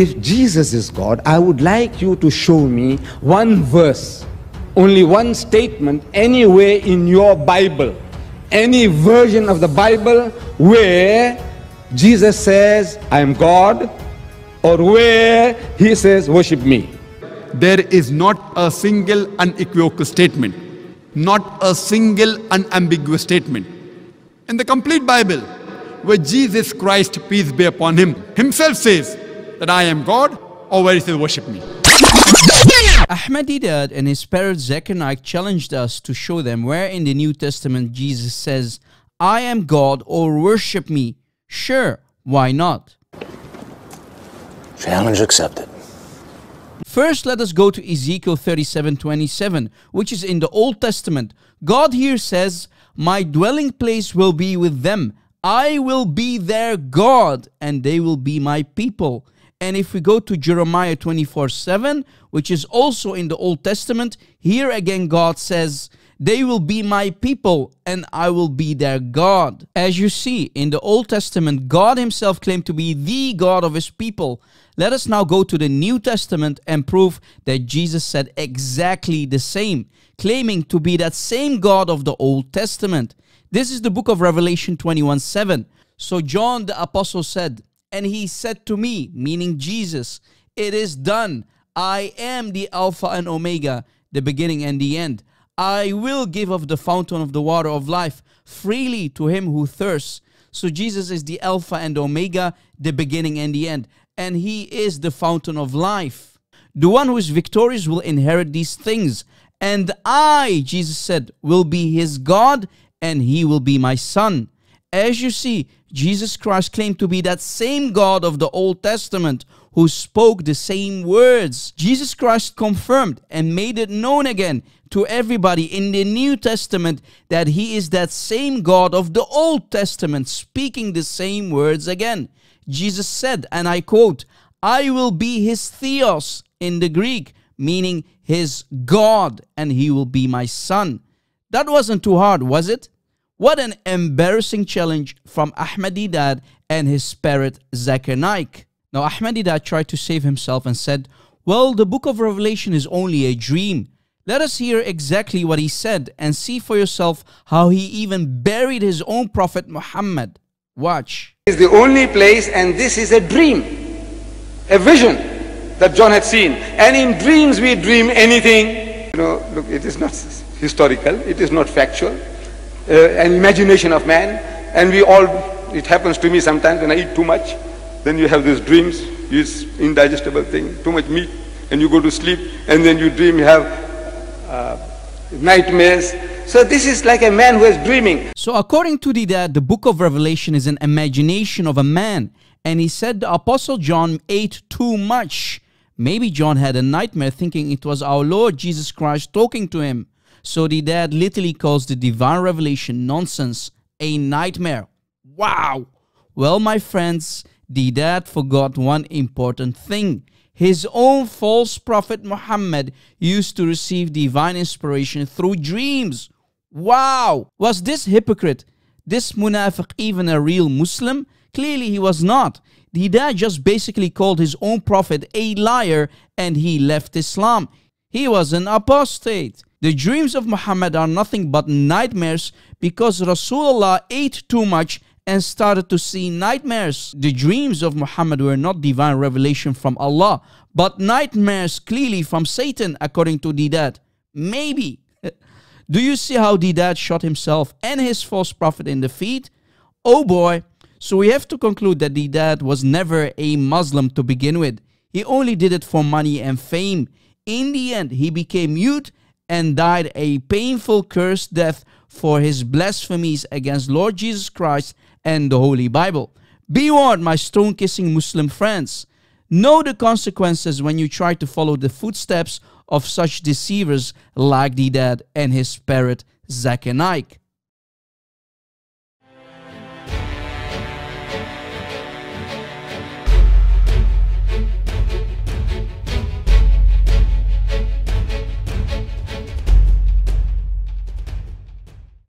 If Jesus is God, I would like you to show me one verse, only one statement, anywhere in your Bible, any version of the Bible where Jesus says, I am God, or where he says, worship me. There is not a single unequivocal statement, not a single unambiguous statement. In the complete Bible, where Jesus Christ, peace be upon him, himself says that I am God, or where he says, worship me. Ahmad Deedat and his parrot Zakir Naik challenged us to show them where in the New Testament Jesus says, I am God or worship me. Sure, why not? Challenge accepted. First, let us go to Ezekiel 37 27, which is in the Old Testament. God here says, My dwelling place will be with them. I will be their God, and they will be my people. And if we go to Jeremiah 24 7, which is also in the Old Testament, here again God says, They will be my people and I will be their God. As you see, in the Old Testament, God Himself claimed to be the God of His people. Let us now go to the New Testament and prove that Jesus said exactly the same, claiming to be that same God of the Old Testament. This is the book of Revelation 21 7. So John the Apostle said, and he said to me, meaning Jesus, It is done. I am the Alpha and Omega, the beginning and the end. I will give of the fountain of the water of life freely to him who thirsts. So Jesus is the Alpha and Omega, the beginning and the end. And he is the fountain of life. The one who is victorious will inherit these things. And I, Jesus said, will be his God, and he will be my son. As you see, Jesus Christ claimed to be that same God of the Old Testament who spoke the same words. Jesus Christ confirmed and made it known again to everybody in the New Testament that he is that same God of the Old Testament speaking the same words again. Jesus said, and I quote, I will be his theos in the Greek, meaning his God, and he will be my son. That wasn't too hard, was it? What an embarrassing challenge from Ahmad Deedat and his parrot Zakir Naik. Now Ahmad Deedat tried to save himself and said, Well, the book of Revelation is only a dream. Let us hear exactly what he said and see for yourself how he even buried his own prophet Muhammad. Watch. It's the only place and this is a dream, a vision that John had seen. And in dreams we dream anything. You know, look, it is not historical, it is not factual uh, an imagination of man. And we all it happens to me sometimes when i eat too much. Then you have these dreams this indigestible thing too much meat and you go to sleep and then you dream you have uh, nightmares. So this is like a man who is dreaming. So according to Deedat the book of revelation is an imagination of a man. And he said the apostle john ate too much. Maybe john had a nightmare thinking it was our lord jesus christ talking to him so Deedat literally calls the divine revelation nonsense a nightmare. Wow! Well, my friends, Deedat forgot one important thing. His own false prophet Muhammad used to receive divine inspiration through dreams. Wow! Was this hypocrite, this munafiq, even a real Muslim? Clearly he was not. Deedat just basically called his own prophet a liar and he left Islam. He was an apostate. The dreams of Muhammad are nothing but nightmares because Rasulullah ate too much and started to see nightmares. The dreams of Muhammad were not divine revelation from Allah, but nightmares clearly from Satan, according to Deedat. Maybe. Do you see how Deedat shot himself and his false prophet in the feet? Oh boy. So we have to conclude that Deedat was never a Muslim to begin with. He only did it for money and fame. In the end, he became mute and died a painful cursed death for his blasphemies against Lord Jesus Christ and the Holy Bible. Be warned, my stone kissing Muslim friends. Know the consequences when you try to follow the footsteps of such deceivers like Deedat and his parrot Naik.